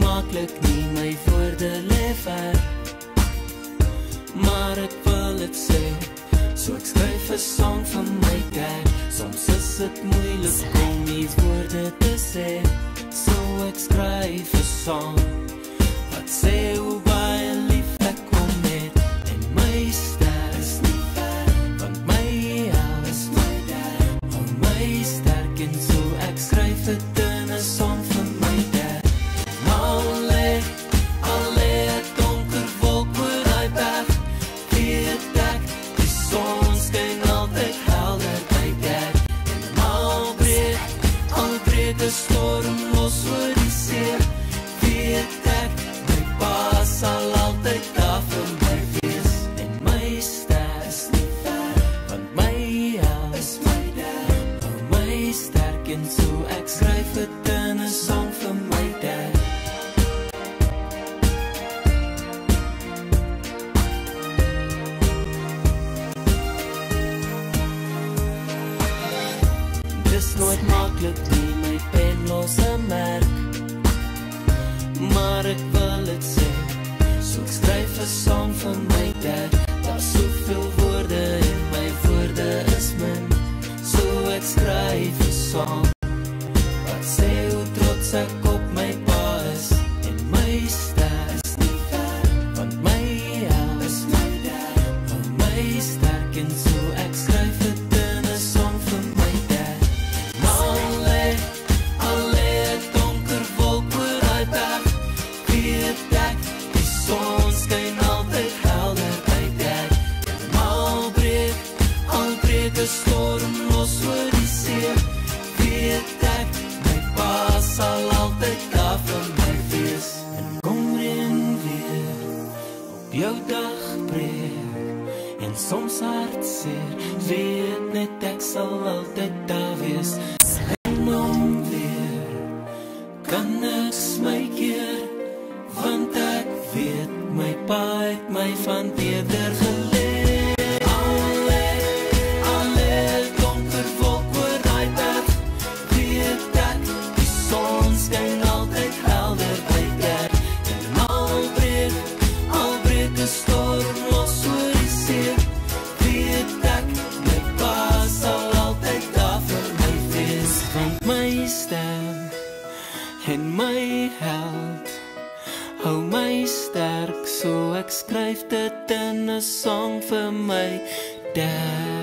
maklik nie, my woorde lê ver. Maar ek wil dit sê, so ek skryf 'n song van my dad. Soms is dit moeilik om nie woorde te sê, so ek skryf 'n song. Wat sê hoe baie lief ek kom net en my ster is nie ver van my alles my dad. Hou my sterk en so ek skryf dit breek 'n storm los oor die see, weet ek my pa sal altyd daar vir my wees. En my ster is nie ver, want my hel is my dad. Hou my sterk en so ek skryf dit in 'n song vir my dad. Dis nooit maklik nie, los 'n merk. Maar ek wil dit sê, so ek skryf 'n song vir my dad. Daar's soveel woorde en my woorde is min. So ek skryf 'n song. Wat sê hoe trots ek storm los oor die see, weet ek my pa sal altyd daar vir my wees. En kom reën weer op jou dag breek en soms hartseer, weet net ek sal altyd daar wees. En om weer kan niks my keer, want ek weet my pa het my van teeder geleer. En my held hou my sterk so ek skryf dit in 'n song vir my dad.